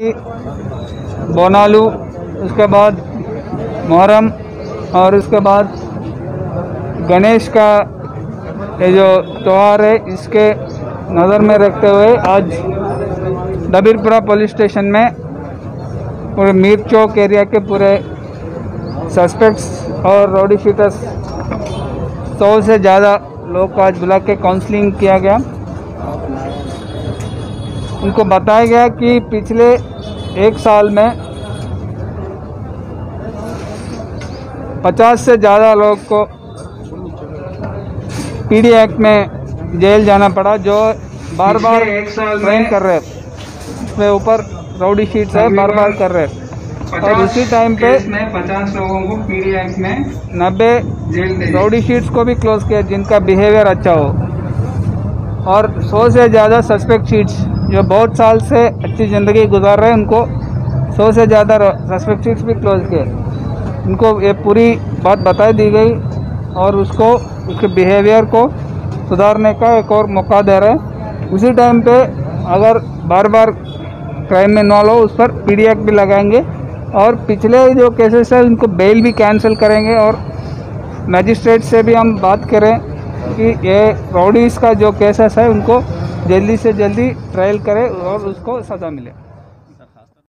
बोनालू, उसके बाद मुहर्रम और उसके बाद गणेश का ये जो त्यौहार है, इसके नज़र में रखते हुए आज दबीरपुरा पुलिस स्टेशन में पूरे मीर चौक एरिया के पूरे सस्पेक्ट्स और रोडी शीटर्स सौ से ज़्यादा लोग को आज बुला के काउंसलिंग किया गया। उनको बताया गया कि पिछले एक साल में पचास से ज़्यादा लोग को पीडी एक्ट में जेल जाना पड़ा जो बार बार एक साल ट्रेन कर रहे उसमें ऊपर राउडी शीट्स है बार बार कर रहे और उसी टाइम पे पचास लोगों को पीडी एक्ट में नब्बे राउडी शीट्स को भी क्लोज किया जिनका बिहेवियर अच्छा हो। और सौ से ज़्यादा सस्पेक्ट शीट्स जो बहुत साल से अच्छी ज़िंदगी गुजार रहे हैं, उनको सौ से ज़्यादा सस्पेक्ट शीट्स भी क्लोज किए। उनको ये पूरी बात बताई दी गई और उसको, उसके बिहेवियर को सुधारने का एक और मौका दे रहे हैं। उसी टाइम पे अगर बार बार क्राइम में इन्वॉल्व हो उस पर पी भी लगाएँगे और पिछले जो केसेस है, उनको बेल भी कैंसिल करेंगे और मजिस्ट्रेट से भी हम बात करें कि ये राउडीज़ का जो केसेस है, उनको जल्दी से जल्दी ट्रायल करें और उसको सज़ा मिले।